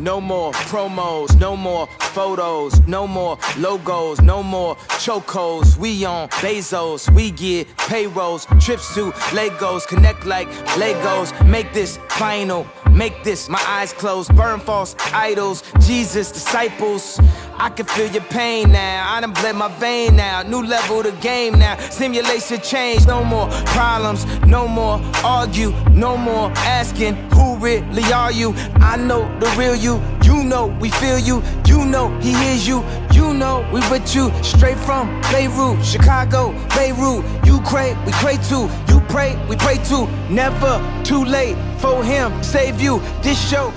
No more promos, no more photos, no more logos, no more chocos. We on Bezos, we get payrolls, trips to Legos, connect like Legos. Make this final, make this my eyes closed, burn false idols, Jesus disciples. I can feel your pain now. I done bled my vein now. New level the game now. Simulation change. No more problems. No more argue. No more asking who really are you. I know the real you. You know we feel you. You know he hears you. You know we with you. Straight from Beirut, Chicago, Beirut. Pray, we pray too. You pray, we pray too. Never too late for him. Save you. This show